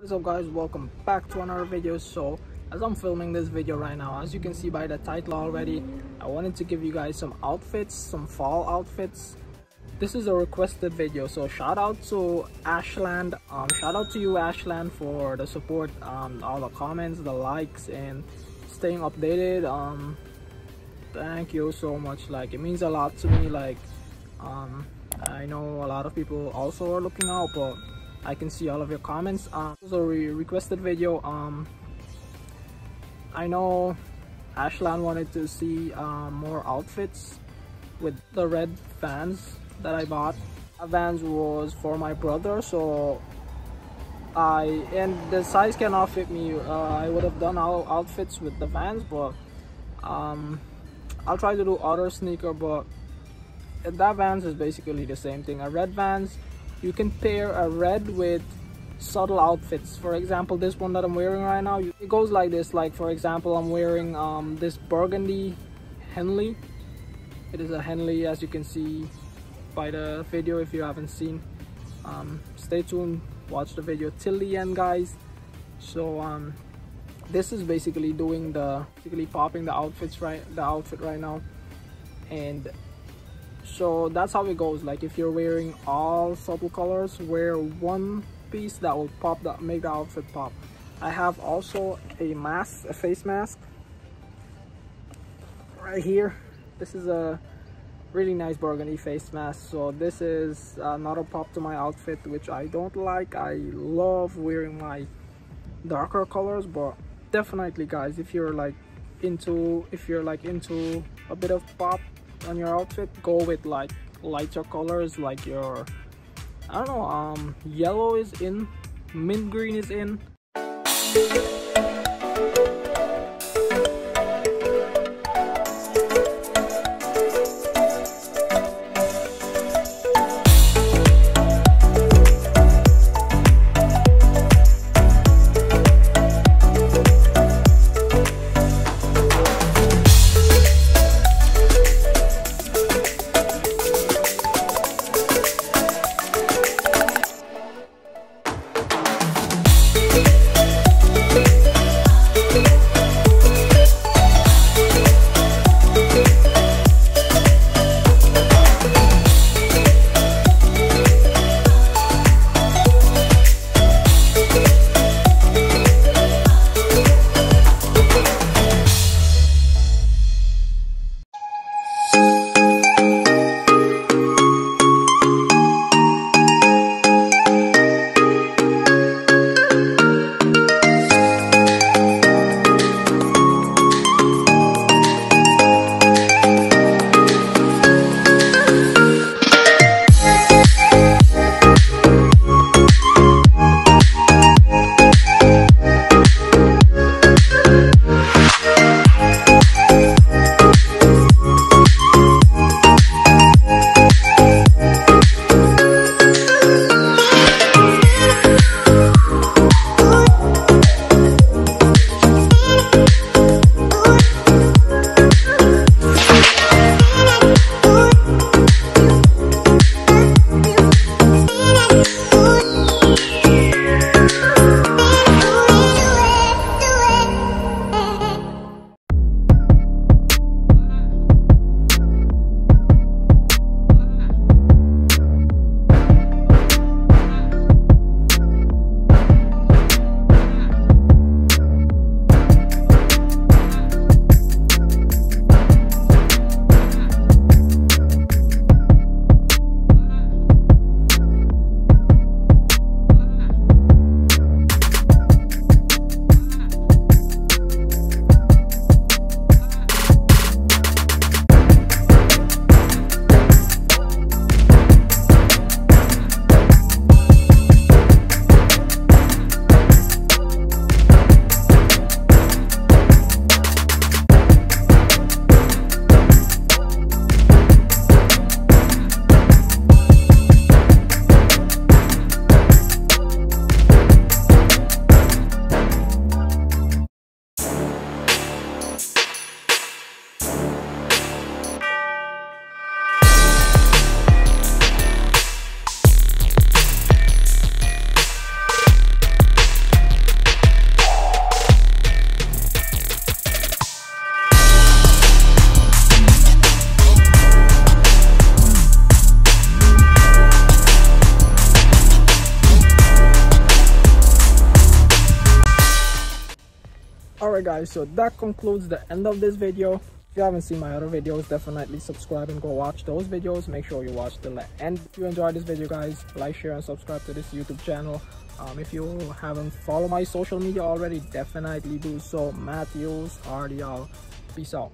what is up guys? Welcome back to another video. So as i'm filming this video right now as you can see by the title already i wanted to give you guys some outfits some fall outfits. This is a requested video so shout out to ashland. Um, shout out to you ashland for the support um, all the comments the likes and staying updated. Um thank you so much. Like it means a lot to me. Like um i know a lot of people also are looking out but I can see all of your comments. Um, a re requested video. Um, I know Ashland wanted to see um, more outfits with the red Vans that I bought. That Vans was for my brother, so I and the size cannot fit me. Uh, I would have done all outfits with the Vans, but um, I'll try to do other sneaker. But that Vans is basically the same thing. A red Vans you can pair a red with subtle outfits. For example this one that i'm wearing right now it goes like this. Like for example i'm wearing um, this burgundy henley. It is a henley as you can see by the video if you haven't seen. Um, stay tuned. Watch the video till the end guys. So um, this is basically doing the basically popping the outfits right the outfit right now. And so that's how it goes. Like if you're wearing all subtle colors wear one piece that will pop that make the outfit pop. I have also a mask a face mask right here. This is a really nice burgundy face mask. So this is uh, another pop to my outfit which i don't like. I love wearing my darker colors but definitely guys if you're like into if you're like into a bit of pop on your outfit go with like lighter colors like your i don't know um yellow is in mint green is in alright guys so that concludes the end of this video. If you haven't seen my other videos definitely subscribe and go watch those videos. Make sure you watch the end. If you enjoyed this video guys like share and subscribe to this youtube channel. Um, if you haven't followed my social media already definitely do so. Matthews Hardyal peace out.